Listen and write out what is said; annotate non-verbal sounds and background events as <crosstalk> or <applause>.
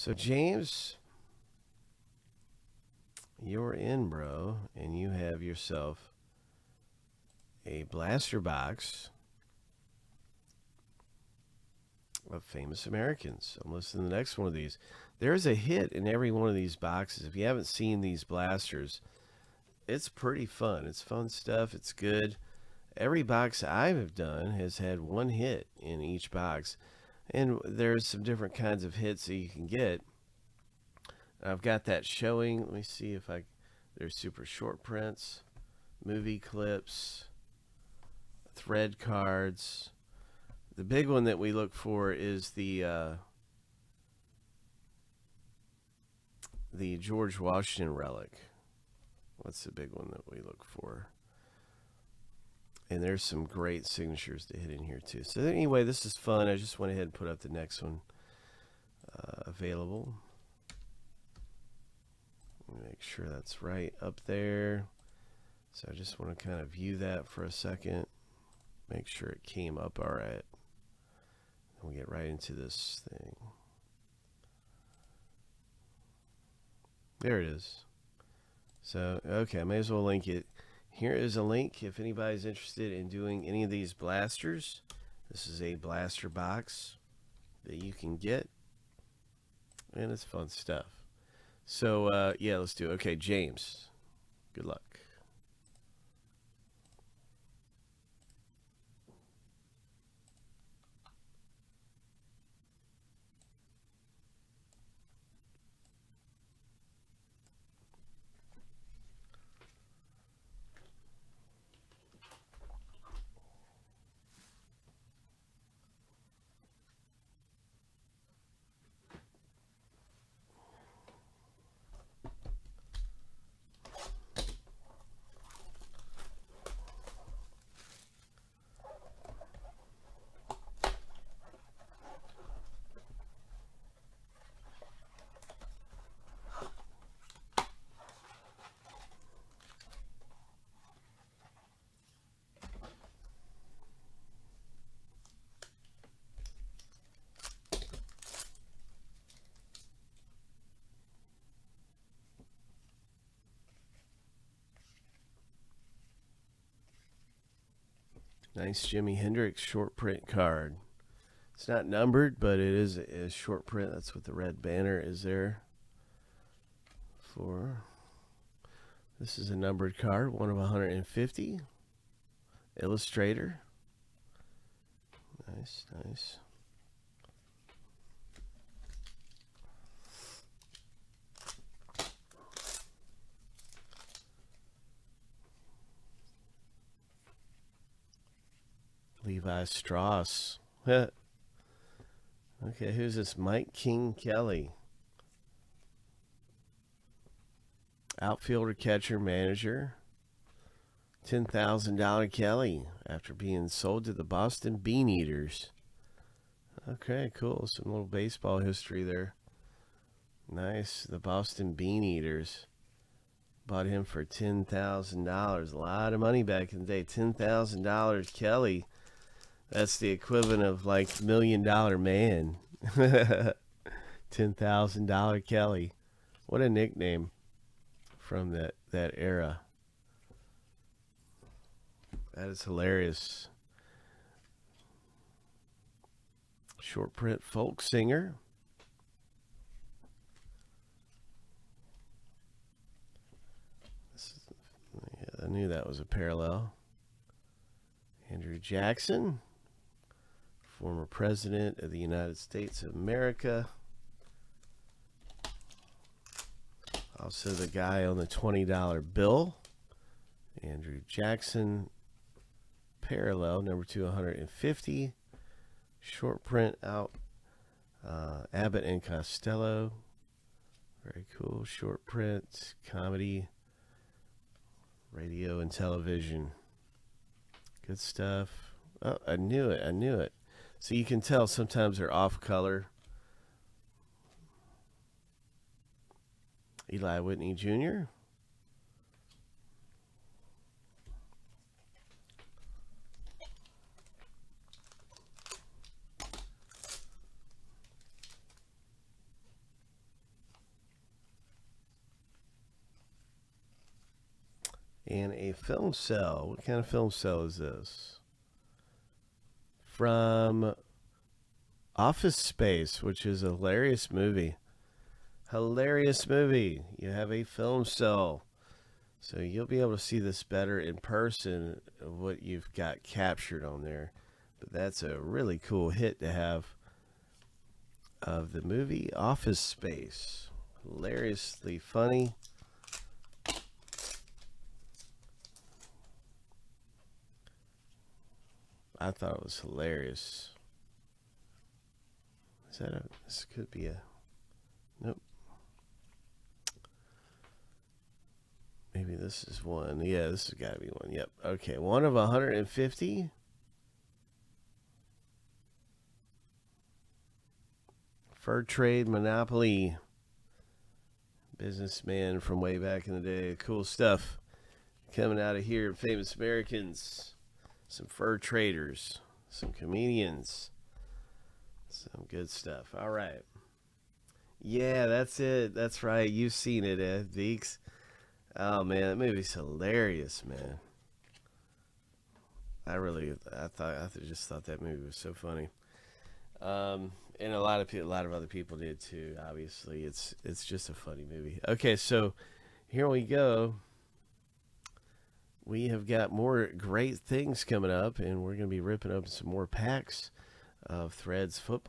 So James, you're in, bro, and you have yourself a blaster box of famous Americans. I'm listening to the next one of these. There's a hit in every one of these boxes. If you haven't seen these blasters, it's pretty fun. It's fun stuff. It's good. Every box I've done has had one hit in each box. And there's some different kinds of hits that you can get. I've got that showing. Let me see if I... There's super short prints, movie clips, thread cards. The big one that we look for is the... Uh, the George Washington relic. What's the big one that we look for? And there's some great signatures to hit in here too. So anyway, this is fun. I just went ahead and put up the next one uh, available. Make sure that's right up there. So I just want to kind of view that for a second. Make sure it came up all right. And we get right into this thing. There it is. So, okay, I may as well link it. Here is a link if anybody's interested in doing any of these blasters. This is a blaster box that you can get. And it's fun stuff. So, uh, yeah, let's do it. Okay, James, good luck. Nice Jimi Hendrix short print card. It's not numbered, but it is a short print. That's what the red banner is there for. This is a numbered card, one of 150. Illustrator. Nice, nice. Levi Strauss. okay, who's this? Mike King Kelly. Outfielder, catcher, manager. $10,000 Kelly after being sold to the Boston Bean Eaters. Okay, cool. Some little baseball history there. Nice. The Boston Bean Eaters. Bought him for $10,000. A lot of money back in the day. $10,000 Kelly that's the equivalent of like million dollar man. <laughs> Ten thousand dollar Kelly. What a nickname from that that era. That is hilarious. Short print folk singer. I knew that was a parallel. Andrew Jackson former president of the United States of America. Also the guy on the $20 bill, Andrew Jackson, parallel number 250, short print out, uh, Abbott and Costello, very cool, short print, comedy, radio and television, good stuff. Oh, I knew it, I knew it. So you can tell sometimes they're off color. Eli Whitney Jr. And a film cell. What kind of film cell is this? From Office Space, which is a hilarious movie. Hilarious movie. You have a film cell. So you'll be able to see this better in person of what you've got captured on there. But that's a really cool hit to have of the movie Office Space. Hilariously funny. I thought it was hilarious. Is that a, this could be a, nope. Maybe this is one. Yeah, this has got to be one. Yep. Okay, one of 150. Fur trade monopoly. Businessman from way back in the day. Cool stuff coming out of here. Famous Americans some fur traders, some comedians, some good stuff. All right. Yeah, that's it. That's right. You've seen it, Ed Deeks. Oh man, that movie's hilarious, man. I really, I thought, I just thought that movie was so funny. Um, and a lot of people, a lot of other people did too. Obviously, it's it's just a funny movie. Okay, so here we go we have got more great things coming up, and we're going to be ripping up some more packs of Threads football.